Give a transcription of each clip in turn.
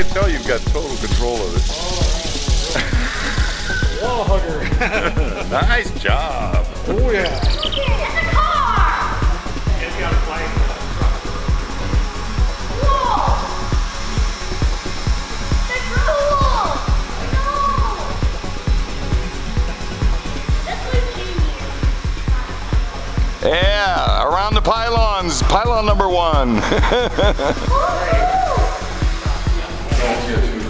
I can tell you've got total control of it. Wall hugger. nice job. Oh yeah. It's a car! It's got a flag. Whoa! That's cool! No! That's what came here. Yeah, around the pylons. Pylon number one. Don't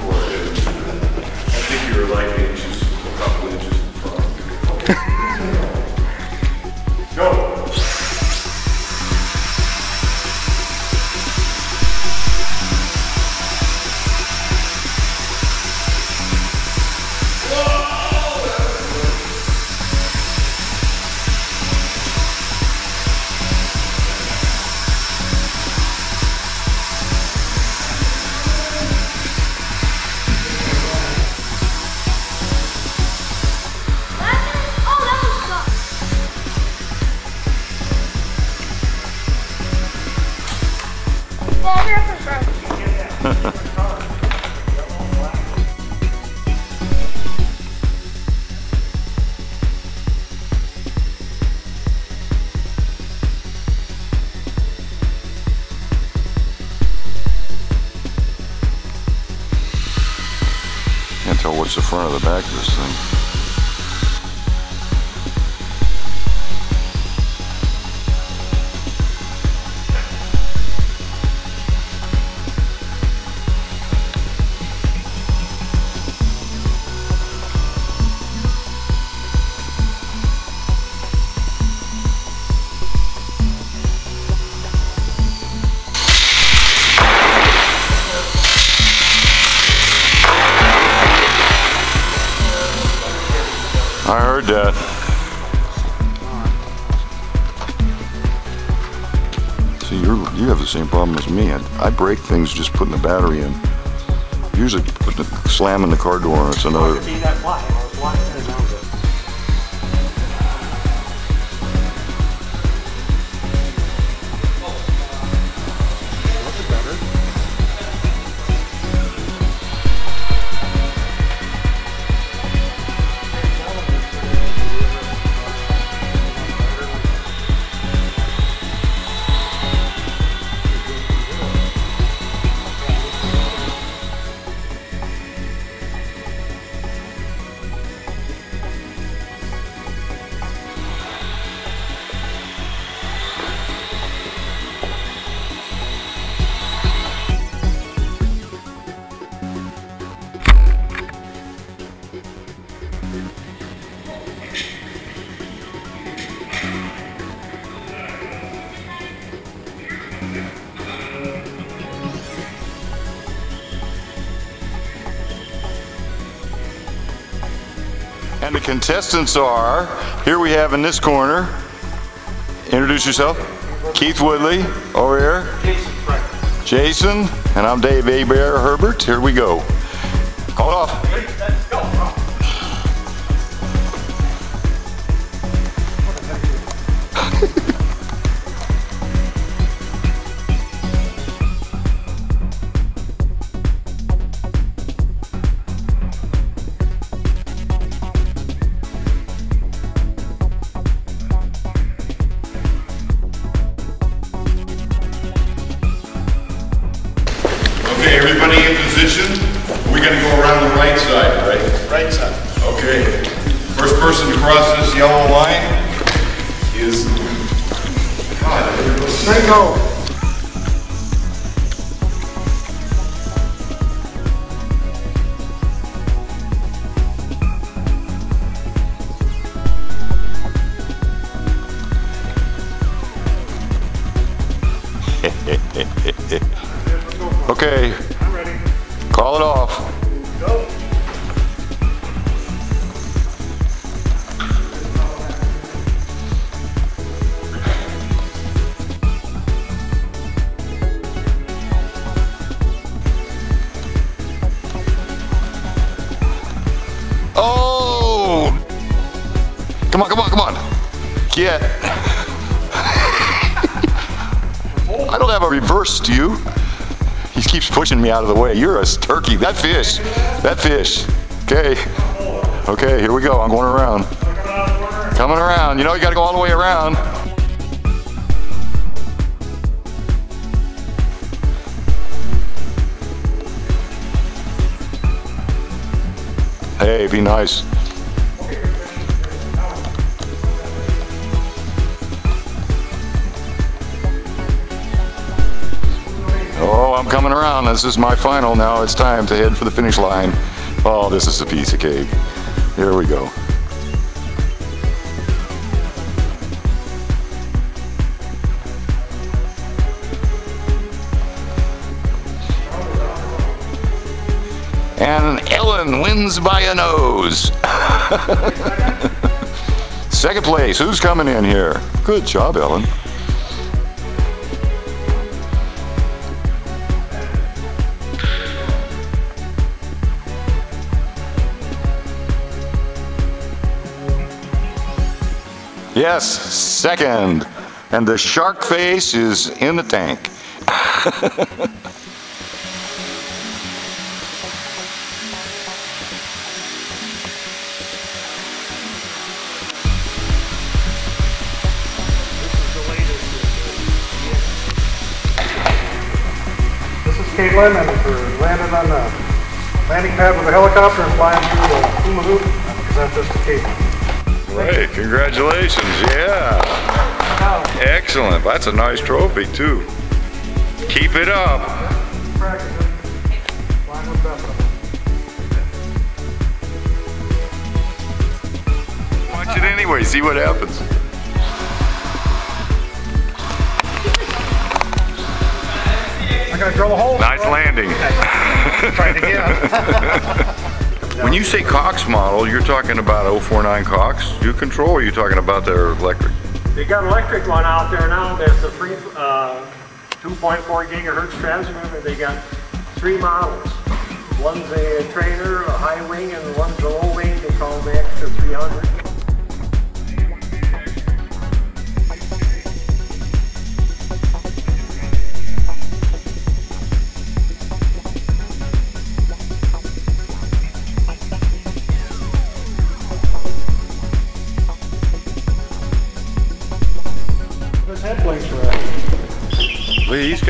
First. Can't tell what's the front or the back of this thing. I heard. See, you're, you have the same problem as me. I, I break things just putting the battery in. Usually putting the, slamming the car door and it's another. Contestants are, here we have in this corner, introduce yourself. Keith Woodley, over here. Jason, and I'm Dave Abear Herbert. Here we go. Call it off. Everybody in position. We're gonna go around the right side, right? Right side. Okay. First person to cross this yellow line is. God, everybody- go. Okay, I'm ready. Call it off. Go. Oh! Come on, come on, come on. Get. I don't have a reverse, do you? He keeps pushing me out of the way. You're a turkey. That fish. That fish. Okay. Okay, here we go. I'm going around. Coming around. You know, you got to go all the way around. Hey, be nice. I'm coming around. This is my final now. It's time to head for the finish line. Oh, this is a piece of cake. Here we go. And Ellen wins by a nose. Second place, who's coming in here? Good job, Ellen. Yes, second. And the shark face is in the tank. This is the latest. This is Caitlin, and we're landing on the landing pad with a helicopter and flying through the hula hoop. I present this to Caitlin. Right, congratulations, yeah. Excellent, that's a nice trophy too. Keep it up. Practice it. Flying with Bethel. Watch it anyway, see what happens. I gotta drill a hole. Nice landing. Try it again. When you say Cox model, you're talking about 049 Cox U-control, or you talking about their electric? They got an electric one out there now. There's a free uh, 2.4 gigahertz transmitter. They got three models. One's a trainer, a high wing, and one's a low wing. They call the extra 300.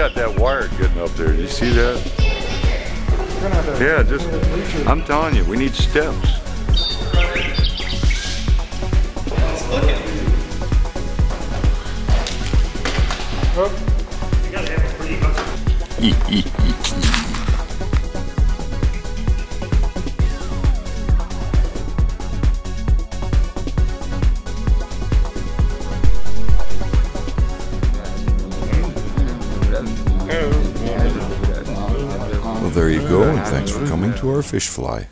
Got that wire getting up there. Did you see that? We're gonna have to- Yeah, just, I'm telling you, we need steps. Well, there and thanks for coming to our fish fly.